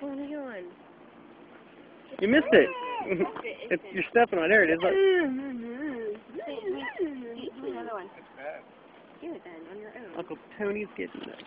going on? you doing? You missed it. it. you're stepping on. There it is. Look. Another one. Do it then, on your own. Uncle Tony's getting it.